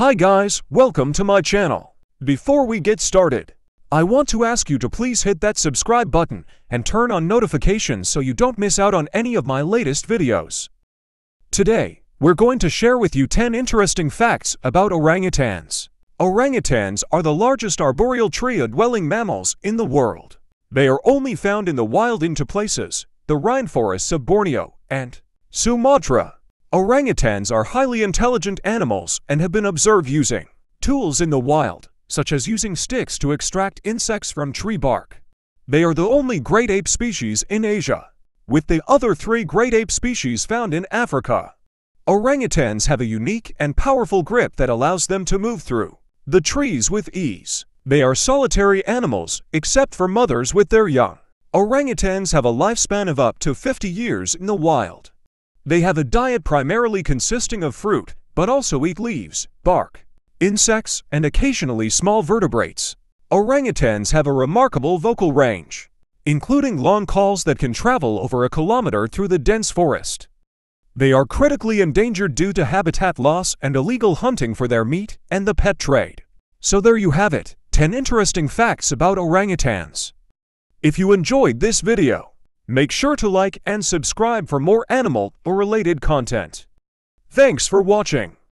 Hi guys, welcome to my channel. Before we get started, I want to ask you to please hit that subscribe button and turn on notifications so you don't miss out on any of my latest videos. Today, we're going to share with you 10 interesting facts about orangutans. Orangutans are the largest arboreal tree-dwelling mammals in the world. They are only found in the wild into places, the rainforests of Borneo and Sumatra. Orangutans are highly intelligent animals and have been observed using tools in the wild, such as using sticks to extract insects from tree bark. They are the only great ape species in Asia, with the other three great ape species found in Africa. Orangutans have a unique and powerful grip that allows them to move through the trees with ease. They are solitary animals, except for mothers with their young. Orangutans have a lifespan of up to 50 years in the wild. They have a diet primarily consisting of fruit, but also eat leaves, bark, insects, and occasionally small vertebrates. Orangutans have a remarkable vocal range, including long calls that can travel over a kilometer through the dense forest. They are critically endangered due to habitat loss and illegal hunting for their meat and the pet trade. So there you have it, 10 interesting facts about orangutans. If you enjoyed this video, Make sure to like and subscribe for more animal or related content. Thanks for watching.